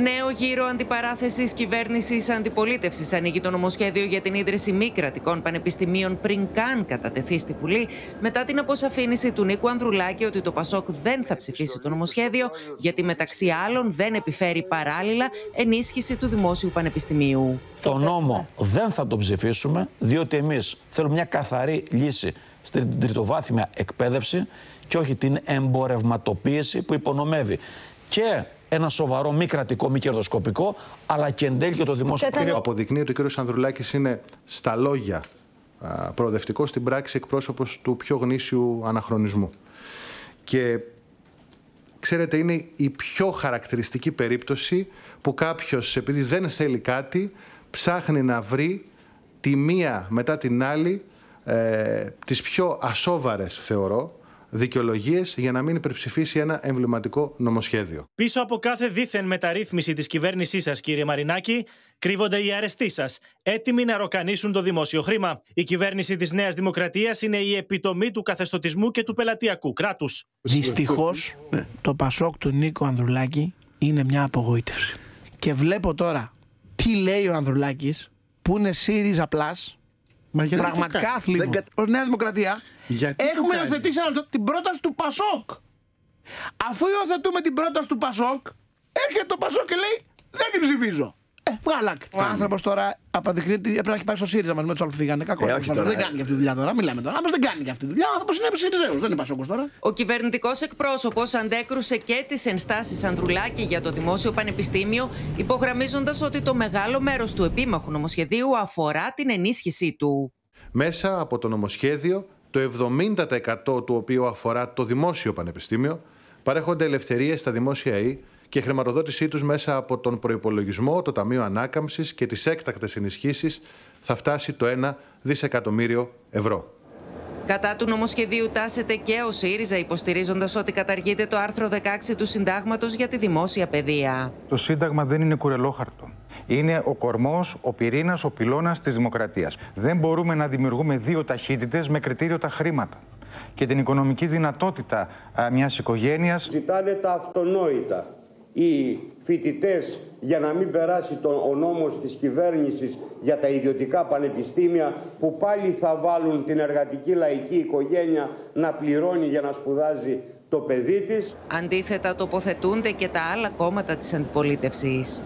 Νέο γύρο αντιπαράθεσης κυβέρνησης αντιπολίτευσης ανοίγει το νομοσχέδιο για την ίδρυση μη κρατικών πανεπιστημίων πριν καν κατατεθεί στη Βουλή, μετά την αποσαφήνιση του Νίκου Ανδρουλάκη ότι το Πασόκ δεν θα ψηφίσει το νομοσχέδιο, γιατί μεταξύ άλλων δεν επιφέρει παράλληλα ενίσχυση του Δημόσιου Πανεπιστημίου. Το νόμο δεν θα το ψηφίσουμε, διότι εμείς θέλουμε μια καθαρή λύση στην τριτοβάθμια εκπαίδευση και όχι την εμπορευματοποίηση που υπονομεύει και ένα σοβαρό μη κρατικό, μη κερδοσκοπικό, αλλά και εν τέλει και το δημόσιο Κύριε, Αποδεικνύει ότι ο κ. Ανδρουλάκης είναι στα λόγια προοδευτικός, στην πράξη εκπρόσωπος του πιο γνήσιου αναχρονισμού. Και ξέρετε, είναι η πιο χαρακτηριστική περίπτωση που κάποιος, επειδή δεν θέλει κάτι, ψάχνει να βρει τη μία μετά την άλλη ε, τις πιο ασόβαρες, θεωρώ, δικαιολογίες για να μην υπερψηφίσει ένα εμβληματικό νομοσχέδιο. Πίσω από κάθε δίθεν μεταρρύθμιση της κυβέρνησής σας, κύριε Μαρινάκη, κρύβονται οι αρεστοί σας, έτοιμοι να ροκανίσουν το δημόσιο χρήμα. Η κυβέρνηση της Νέας Δημοκρατίας είναι η επιτομή του καθεστωτισμού και του πελατειακού κράτους. Δυστυχώς, το Πασόκ του Νίκο Ανδρουλάκη είναι μια απογοήτευση. Και βλέπω τώρα τι λέει ο Ανδρουλάκης, που είναι ΣΥΡΙΖΑ Plus, Μα Πραγματικά αθλήμα. Ω Νέα Δημοκρατία γιατί έχουμε υιοθετήσει την πρόταση του Πασόκ. Αφού υιοθετούμε την πρόταση του Πασόκ, έρχεται το Πασόκ και λέει Δεν την ψηφίζω. Ε, βγάλακ. Ο άνθρωπος τώρα αποδεικνύει ότι πρέπει να έχει πάει στο ΣΥΡΙΖΑ μαζί με τους άλλου που φύγανε. Κακό. Ε, δεν κάνει και αυτή τη δουλειά τώρα. Μιλάμε τώρα. Άμα δεν κάνει και αυτή τη δουλειά, ο άνθρωπος είναι ΣΥΡΙΖΑ. Δεν είναι Πασόκο τώρα. Ο κυβερνητικός εκπρόσωπος αντέκρουσε και τις ενστάσεις Ανδρουλάκη για το Δημόσιο Πανεπιστήμιο, υπογραμμίζοντας ότι το μεγάλο μέρος του επίμαχου νομοσχεδίου αφορά την ενίσχυσή του. Μέσα από το νομοσχέδιο, το 70% του οποίου αφορά το δημόσιο πανεπιστήμιο, παρέχονται ελευθερίες στα δημόσια ΙΕ και χρηματοδότησή τους μέσα από τον προπολογισμό, το Ταμείο Ανάκαμψης και τις έκτακτες ενισχύσεις θα φτάσει το 1 δισεκατομμύριο ευρώ. Κατά του νομοσχεδίου τάσεται και ο ΣΥΡΙΖΑ, υποστηρίζοντας ότι καταργείται το άρθρο 16 του Συντάγματος για τη δημόσια παιδεία. Το Σύνταγμα δεν είναι κουρελόχαρτο. Είναι ο κορμός, ο πυρήνας, ο πυλώνας της δημοκρατίας. Δεν μπορούμε να δημιουργούμε δύο ταχύτητες με κριτήριο τα χρήματα και την οικονομική δυνατότητα μιας οικογένεια. Ζητάνε τα αυτονόητα. Οι φοιτητές για να μην περάσει το, ο νόμος της κυβέρνησης για τα ιδιωτικά πανεπιστήμια που πάλι θα βάλουν την εργατική λαϊκή οικογένεια να πληρώνει για να σπουδάζει το παιδί της. Αντίθετα τοποθετούνται και τα άλλα κόμματα της αντιπολίτευσης.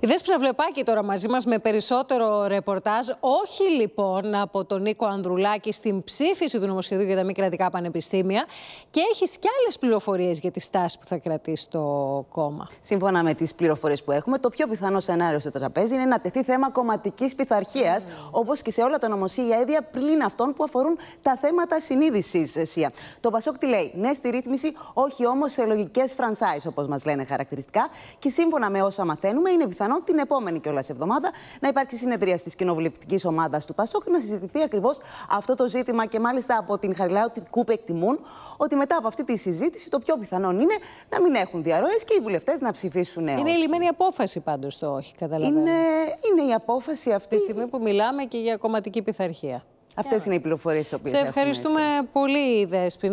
Η Δέσποινα Βλεπάκη τώρα μαζί μας με περισσότερο ρεπορτάζ. Όχι λοιπόν από τον Νίκο Ανδρουλάκη στην ψήφιση του νομοσχεδίου για τα μη κρατικά πανεπιστήμια και έχεις και άλλες πληροφορίες για τη στάση που θα κρατήσει το κόμμα. Σύμφωνα με τις πληροφορίες που έχουμε, το πιο πιθανό σενάριο στο τραπέζι είναι να τεθεί θέμα κομματικής πειθαρχίας, mm. όπως και σε όλα τα νομοσχέδια πλην αυτών που αφορούν τα θέματα συνείδησης, Σία. Το Πασόκ τι λέει, ναι στη ρύθμιση, όχι όμως σε λογικές franchise, όπως μας λένε χαρακτηριστικά, και σύμφωνα με όσα μαθαίνουμε, είναι πιθανό πιθανόν την επόμενη κιόλας εβδομάδα να υπάρξει συνεδρία της κοινοβουλευτικής ομάδας του Πασόκ και να συζητηθεί ακριβώς αυτό το ζήτημα. Και μάλιστα από την Χαριλάου την Κούπε εκτιμούν ότι μετά από αυτή τη συζήτηση το πιο πιθανόν είναι να μην έχουν διαρροές και οι βουλευτές να ψηφίσουν Είναι όχι. η λιμένη απόφαση πάντως το όχι, καταλαβαίνω. Είναι, είναι η απόφαση αυτή. Τη στιγμή που μιλάμε και για κομματική πειθαρχία. Αυτές είναι οι πληροφορίες Σε ευχαριστούμε πολύ, Δέσποινα.